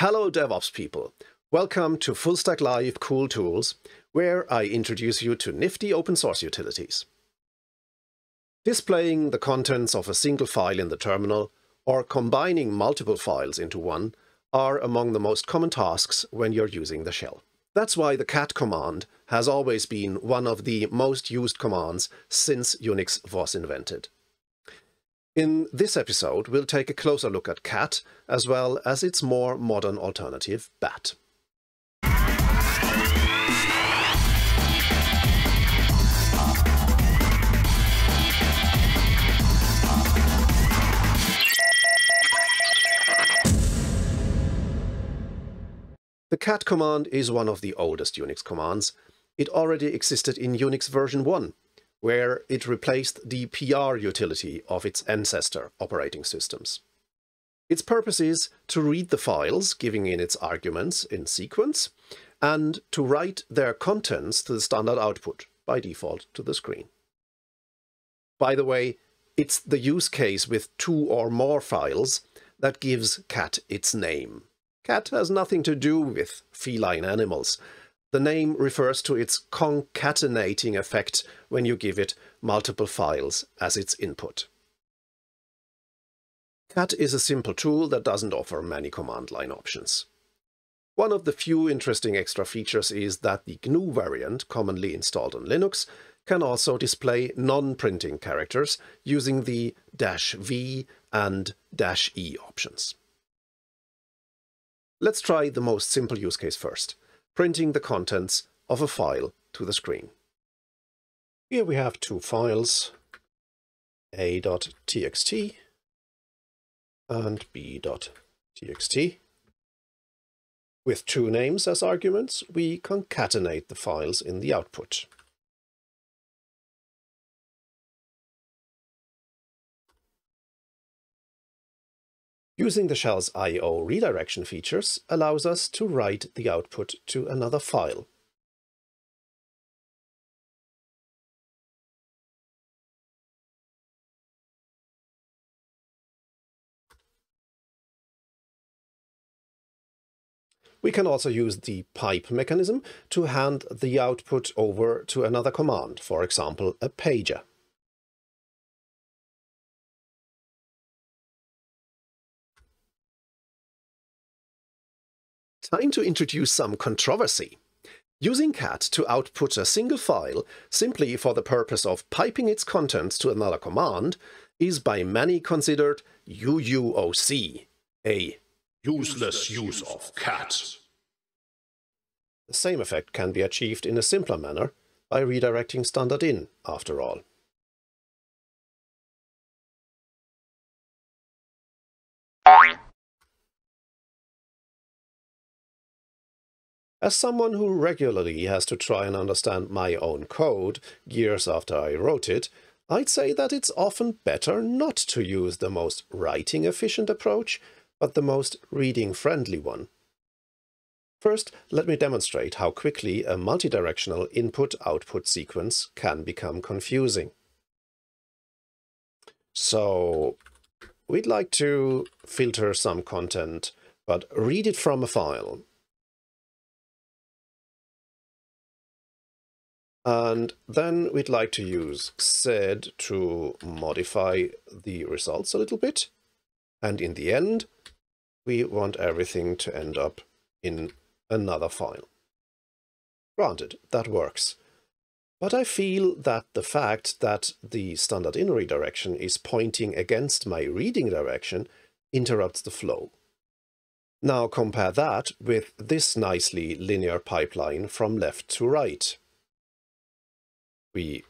Hello DevOps people. Welcome to FullStack Live Cool Tools, where I introduce you to nifty open source utilities. Displaying the contents of a single file in the terminal or combining multiple files into one are among the most common tasks when you're using the shell. That's why the cat command has always been one of the most used commands since Unix was invented. In this episode, we'll take a closer look at cat, as well as its more modern alternative, bat. The cat command is one of the oldest Unix commands. It already existed in Unix version 1, where it replaced the PR utility of its ancestor operating systems. Its purpose is to read the files, giving in its arguments in sequence, and to write their contents to the standard output, by default to the screen. By the way, it's the use case with two or more files that gives cat its name. Cat has nothing to do with feline animals. The name refers to its concatenating effect when you give it multiple files as its input. Cat is a simple tool that doesn't offer many command line options. One of the few interesting extra features is that the GNU variant, commonly installed on Linux, can also display non-printing characters using the "-v and "-e options. Let's try the most simple use case first, printing the contents of a file to the screen. Here we have two files, a.txt and b.txt. With two names as arguments, we concatenate the files in the output. Using the shell's I.O. redirection features allows us to write the output to another file. We can also use the pipe mechanism to hand the output over to another command, for example, a pager. Time to introduce some controversy. Using cat to output a single file simply for the purpose of piping its contents to another command is by many considered UUOC, a useless use of cat. The same effect can be achieved in a simpler manner by redirecting standard in, after all. As someone who regularly has to try and understand my own code years after I wrote it, I'd say that it's often better not to use the most writing-efficient approach, but the most reading-friendly one. First, let me demonstrate how quickly a multidirectional input-output sequence can become confusing. So, we'd like to filter some content, but read it from a file. And then we'd like to use sed to modify the results a little bit. And in the end, we want everything to end up in another file. Granted, that works. But I feel that the fact that the standard in redirection is pointing against my reading direction interrupts the flow. Now compare that with this nicely linear pipeline from left to right we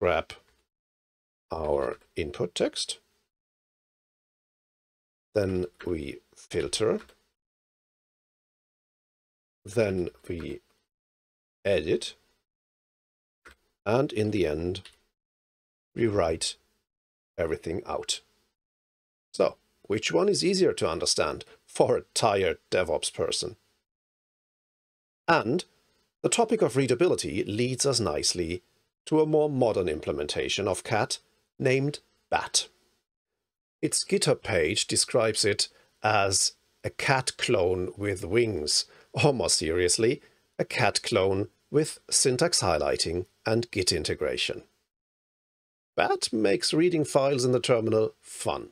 grab our input text, then we filter, then we edit, and in the end, we write everything out. So, which one is easier to understand for a tired DevOps person? And the topic of readability leads us nicely to a more modern implementation of cat named bat. Its GitHub page describes it as a cat clone with wings, or more seriously, a cat clone with syntax highlighting and Git integration. Bat makes reading files in the terminal fun.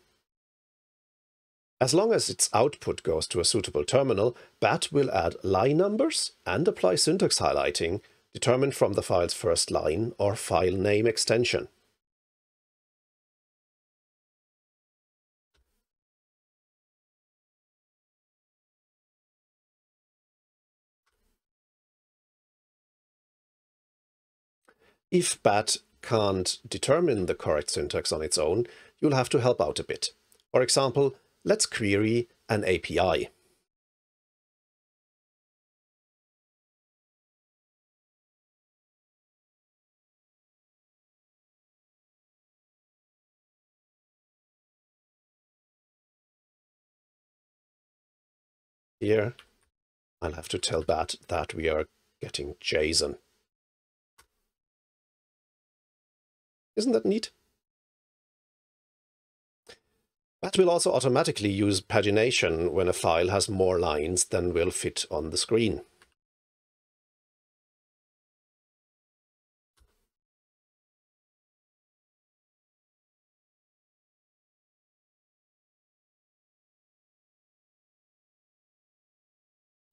As long as its output goes to a suitable terminal, BAT will add line numbers and apply syntax highlighting determined from the file's first line or file name extension. If BAT can't determine the correct syntax on its own, you'll have to help out a bit. For example, let's query an API. Here, I'll have to tell bat that we are getting JSON. Isn't that neat? Bat will also automatically use pagination when a file has more lines than will fit on the screen.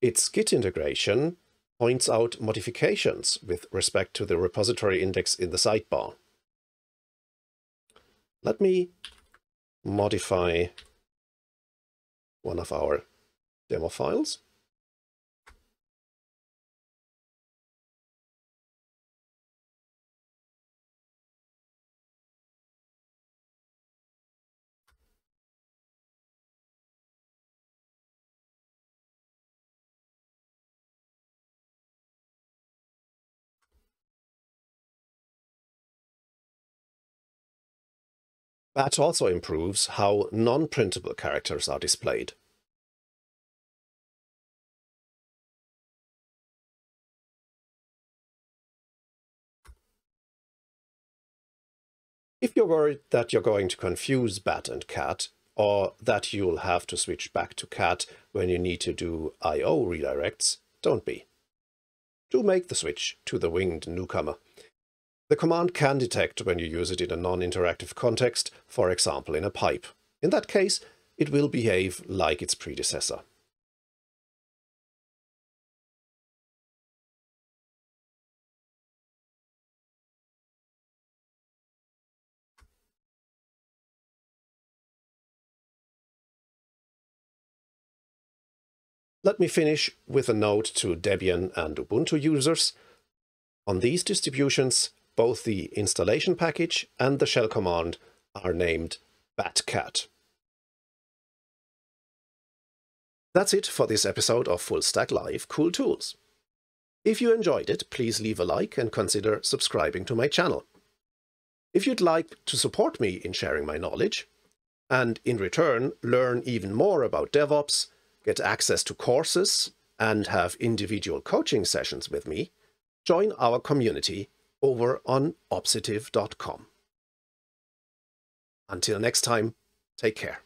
Its Git integration points out modifications with respect to the repository index in the sidebar. Let me modify one of our demo files. Bat also improves how non-printable characters are displayed. If you're worried that you're going to confuse bat and cat, or that you'll have to switch back to cat when you need to do I.O. redirects, don't be. Do make the switch to the winged newcomer. The command can detect when you use it in a non-interactive context, for example in a pipe. In that case, it will behave like its predecessor. Let me finish with a note to Debian and Ubuntu users. On these distributions, both the installation package and the shell command are named batcat. That's it for this episode of Full Stack Live Cool Tools. If you enjoyed it, please leave a like and consider subscribing to my channel. If you'd like to support me in sharing my knowledge, and in return learn even more about DevOps, get access to courses, and have individual coaching sessions with me, join our community over on opsitive.com. Until next time, take care.